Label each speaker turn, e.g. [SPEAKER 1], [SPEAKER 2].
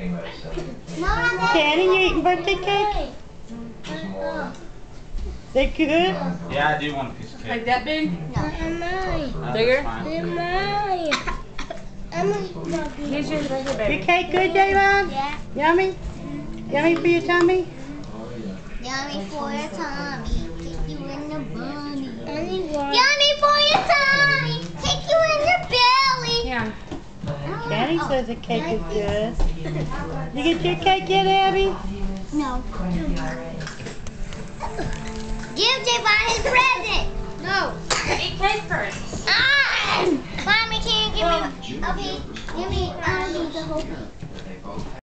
[SPEAKER 1] came out of seven.
[SPEAKER 2] No, not that.
[SPEAKER 3] Kenny, you eating birthday cake?
[SPEAKER 1] There's more.
[SPEAKER 3] They good?
[SPEAKER 4] Yeah, I do want a piece of cake.
[SPEAKER 5] Like that big?
[SPEAKER 4] Uh,
[SPEAKER 5] Bigger?
[SPEAKER 4] that's.
[SPEAKER 5] Here's yours right here,
[SPEAKER 3] Your cake good, Jayvon?
[SPEAKER 2] Yeah.
[SPEAKER 3] Yummy? Yummy for your tummy?
[SPEAKER 1] Oh, yeah.
[SPEAKER 2] Yummy for your tummy.
[SPEAKER 3] Kenny
[SPEAKER 2] Oh,
[SPEAKER 3] says the cake is good. You get your cake yet, Abby?
[SPEAKER 2] No. Give Jayvon his present. No.
[SPEAKER 5] Eat cake first.
[SPEAKER 2] Ah! Mommy, can you give me a piece? Give me, I'll do the whole piece.